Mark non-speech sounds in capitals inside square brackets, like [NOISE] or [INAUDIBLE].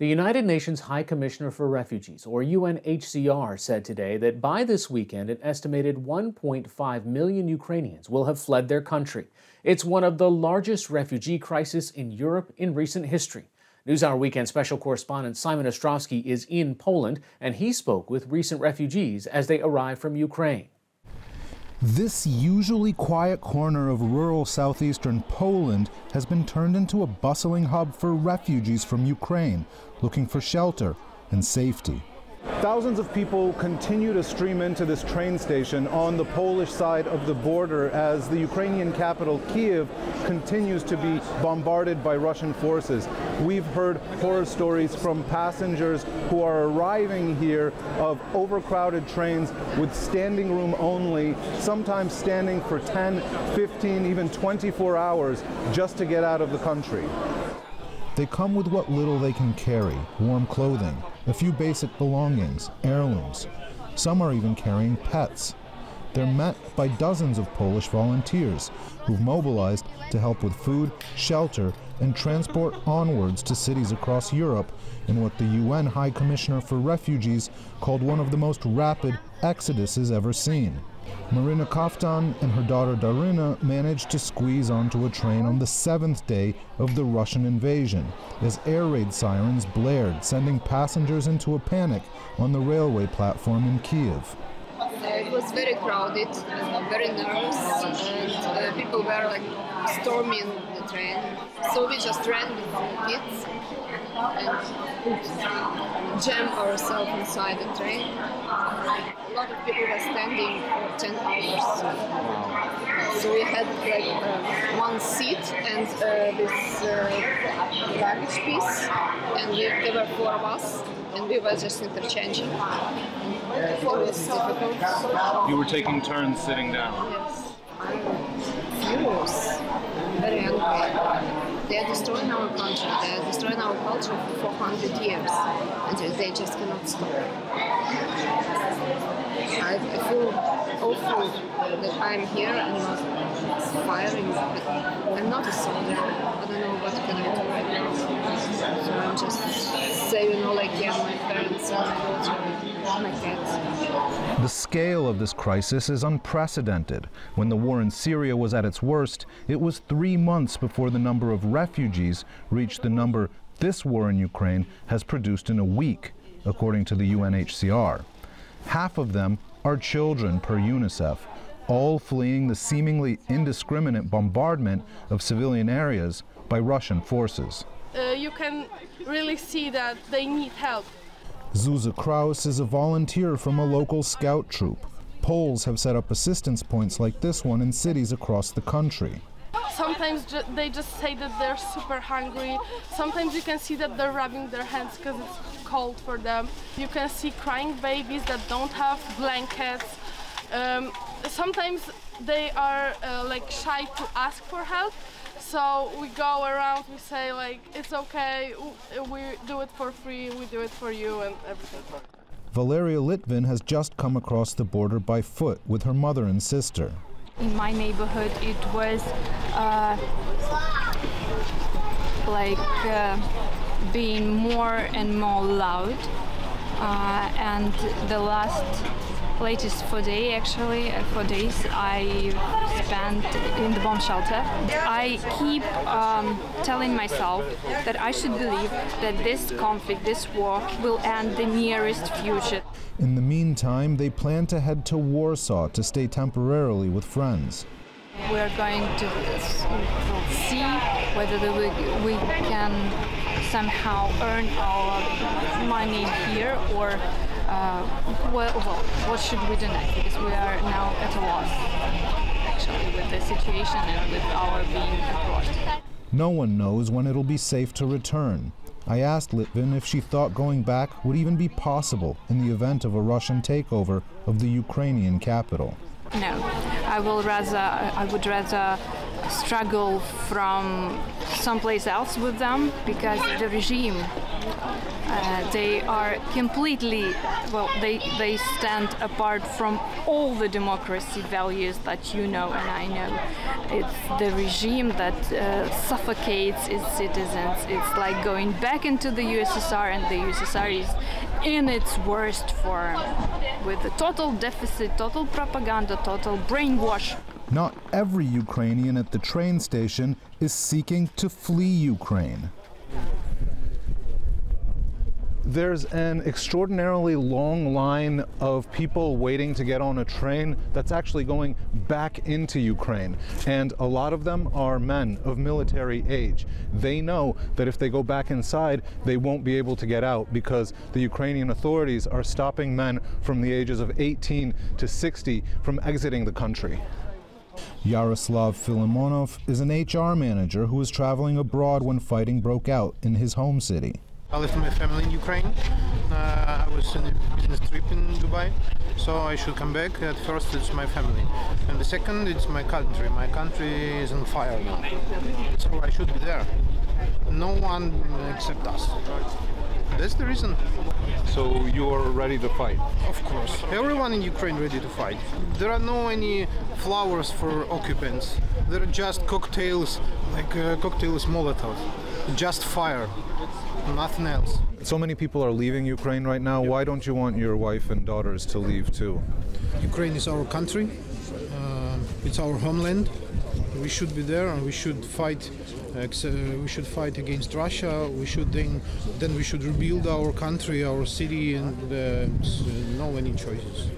The United Nations High Commissioner for Refugees, or UNHCR, said today that by this weekend, an estimated 1.5 million Ukrainians will have fled their country. It's one of the largest refugee crises in Europe in recent history. NewsHour Weekend special correspondent Simon Ostrovsky is in Poland, and he spoke with recent refugees as they arrived from Ukraine. This usually quiet corner of rural southeastern Poland has been turned into a bustling hub for refugees from Ukraine looking for shelter and safety. Thousands of people continue to stream into this train station on the Polish side of the border as the Ukrainian capital, Kiev, continues to be bombarded by Russian forces. We've heard horror stories from passengers who are arriving here of overcrowded trains with standing room only, sometimes standing for 10, 15, even 24 hours just to get out of the country. They come with what little they can carry warm clothing, a few basic belongings, heirlooms. Some are even carrying pets. They're met by dozens of Polish volunteers who've mobilized to help with food, shelter, and transport [LAUGHS] onwards to cities across Europe in what the UN High Commissioner for Refugees called one of the most rapid exoduses ever seen. Marina Kaftan and her daughter Darina managed to squeeze onto a train on the seventh day of the Russian invasion as air raid sirens blared, sending passengers into a panic on the railway platform in Kiev. It was very crowded, very nervous, and uh, people were like storming the train. So we just ran with the kids and jam ourselves inside the train. A lot of people were standing for 10 hours. So we had like uh, one seat and uh, this uh, luggage piece, and we, there were four of us, and we were just interchanging. It was difficult. You were taking turns sitting down. Yes. I'm very angry. They are destroying our country. They are destroying our culture for 400 years, and they just cannot stop. I, I feel awful that I'm here and not firing, but I'm not a soldier. I don't know what can I do right now. So I'm just saving all I can, my parents and my daughter, my cats. The scale of this crisis is unprecedented. When the war in Syria was at its worst, it was three months before the number of refugees reached the number this war in Ukraine has produced in a week, according to the UNHCR. Half of them are children per UNICEF, all fleeing the seemingly indiscriminate bombardment of civilian areas by Russian forces. Uh, you can really see that they need help. Zuza Kraus is a volunteer from a local scout troop. Poles have set up assistance points like this one in cities across the country. Sometimes ju they just say that they're super hungry. Sometimes you can see that they're rubbing their hands because it's cold for them. You can see crying babies that don't have blankets. Um, sometimes they are uh, like shy to ask for help. So we go around, we say like, it's okay, we do it for free, we do it for you and everything. Valeria Litvin has just come across the border by foot with her mother and sister. In my neighborhood, it was uh, like uh, being more and more loud. Uh, and the last latest four days, actually, uh, four days I spent in the bomb shelter. I keep um, telling myself that I should believe that this conflict, this war, will end the nearest future. In the meantime, they plan to head to Warsaw to stay temporarily with friends. We're going to see whether we, we can somehow earn our money here or uh, well, well, what should we do next? Because we are now at a loss, actually, with the situation and with our being abroad. No one knows when it'll be safe to return. I asked Litvin if she thought going back would even be possible in the event of a Russian takeover of the Ukrainian capital. No, I will rather I would rather struggle from someplace else with them because the regime Uh, they are completely, well, they, they stand apart from all the democracy values that you know and I know. It's the regime that uh, suffocates its citizens. It's like going back into the USSR, and the USSR is in its worst form with a total deficit, total propaganda, total brainwash. Not every Ukrainian at the train station is seeking to flee Ukraine. There's an extraordinarily long line of people waiting to get on a train that's actually going back into Ukraine. And a lot of them are men of military age. They know that if they go back inside, they won't be able to get out because the Ukrainian authorities are stopping men from the ages of 18 to 60 from exiting the country. Yaroslav Filimonov is an HR manager who was traveling abroad when fighting broke out in his home city. I left my family in Ukraine. Uh, I was on a business trip in Dubai, so I should come back. At first, it's my family, and the second, it's my country. My country is on fire now, so I should be there. No one except us. That's the reason. So you are ready to fight? Of course, everyone in Ukraine ready to fight. There are no any flowers for occupants. There are just cocktails, like uh, cocktails Molotov. Just fire, nothing else. So many people are leaving Ukraine right now. Why don't you want your wife and daughters to leave too? Ukraine is our country. Uh, it's our homeland. We should be there, and we should fight. Uh, uh, we should fight against Russia. We should then, then we should rebuild our country, our city, and uh, s- no any choices.